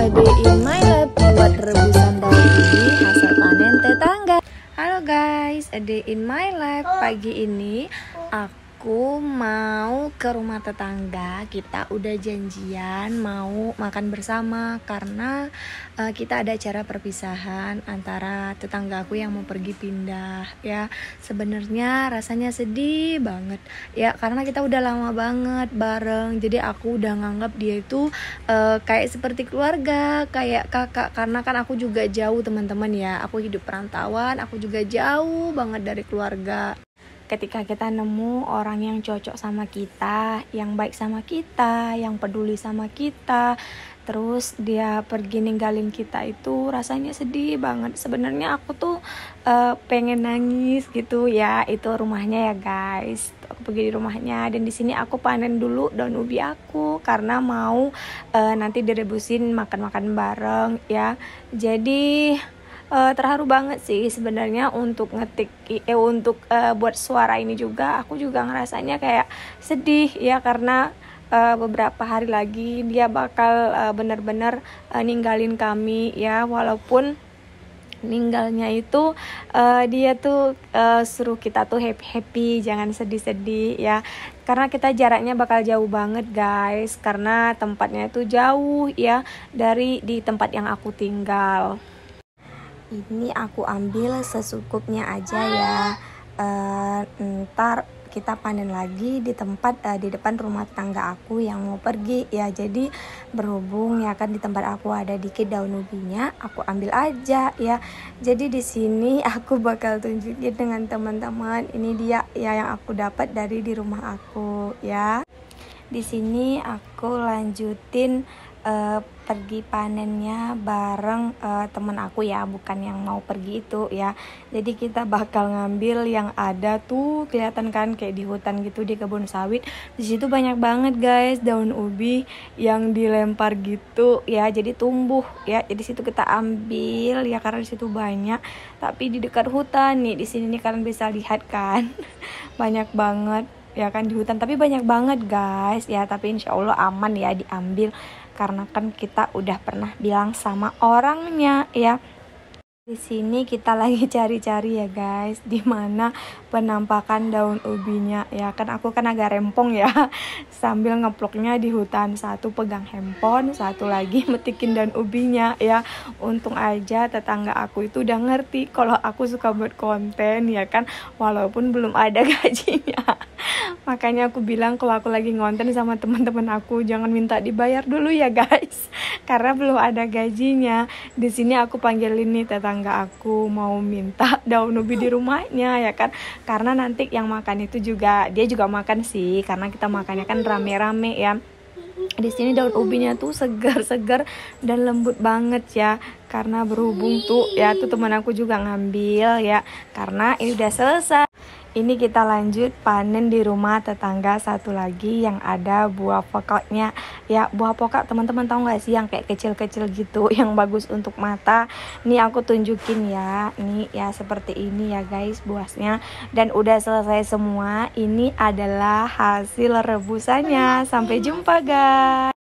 A day in my life buat rebusan daun ubi hasil panen tetangga. Halo guys, a day in my life pagi ini aku aku mau ke rumah tetangga. Kita udah janjian mau makan bersama karena uh, kita ada acara perpisahan antara tetangga aku yang mau pergi pindah ya. Sebenarnya rasanya sedih banget ya karena kita udah lama banget bareng. Jadi aku udah nganggap dia itu uh, kayak seperti keluarga, kayak kakak karena kan aku juga jauh teman-teman ya. Aku hidup perantauan, aku juga jauh banget dari keluarga ketika kita nemu orang yang cocok sama kita, yang baik sama kita, yang peduli sama kita, terus dia pergi ninggalin kita itu rasanya sedih banget. Sebenarnya aku tuh uh, pengen nangis gitu ya. Itu rumahnya ya guys. Aku pergi di rumahnya dan di sini aku panen dulu daun ubi aku karena mau uh, nanti direbusin makan-makan bareng ya. Jadi uh, terharu banget sih sebenarnya untuk ngetik eh untuk uh, buat suara ini juga. Aku juga ngerasanya kayak sedih ya karena uh, beberapa hari lagi dia bakal uh, benar-benar uh, ninggalin kami ya. Walaupun ninggalnya itu uh, dia tuh uh, suruh kita tuh happy happy jangan sedih-sedih ya. Karena kita jaraknya bakal jauh banget guys. Karena tempatnya itu jauh ya dari di tempat yang aku tinggal ini aku ambil sesukupnya aja ya. Uh, ntar kita panen lagi di tempat uh, di depan rumah tangga aku yang mau pergi. Ya jadi berhubung ya kan di tempat aku ada dikit daun ubinya aku ambil aja ya. Jadi di sini aku bakal tunjukin dengan teman-teman. Ini dia ya yang aku dapat dari di rumah aku ya. Di sini aku lanjutin uh, pergi panennya bareng uh, temen aku ya bukan yang mau pergi itu ya. Jadi kita bakal ngambil yang ada tuh kelihatan kan kayak di hutan gitu di kebun sawit. Di situ banyak banget guys daun ubi yang dilempar gitu ya jadi tumbuh ya. Jadi situ kita ambil ya karena di situ banyak. Tapi di dekat hutan nih di sini nih kalian bisa lihat kan. Banyak banget ya kan di hutan. Tapi banyak banget guys ya. Tapi insya Allah aman ya diambil karena kan kita udah pernah bilang sama orangnya ya. Di sini kita lagi cari-cari ya guys di mana penampakan daun ubinya. Ya kan aku kan agak rempong ya sambil ngeploknya di hutan. Satu pegang handphone satu lagi metikin daun ubinya ya. Untung aja tetangga aku itu udah ngerti kalau aku suka buat konten ya kan. Walaupun belum ada gajinya makanya aku bilang kalau aku lagi ngonten sama teman-teman aku jangan minta dibayar dulu ya guys. Karena belum ada gajinya. Di sini aku panggilin nih tetangga aku mau minta daun ubi di rumahnya ya kan? Karena nanti yang makan itu juga dia juga makan sih karena kita makannya kan rame-rame ya. Di sini daun ubinya tuh segar-segar dan lembut banget ya. Karena berhubung tuh ya tuh teman aku juga ngambil ya. Karena ini udah selesai ini kita lanjut panen di rumah tetangga satu lagi yang ada buah pokoknya. Ya buah pokok teman-teman tahu nggak sih yang kayak kecil-kecil gitu yang bagus untuk mata? Ini aku tunjukin ya. Ini ya seperti ini ya guys buahnya. Dan udah selesai semua ini adalah hasil rebusannya. Sampai jumpa guys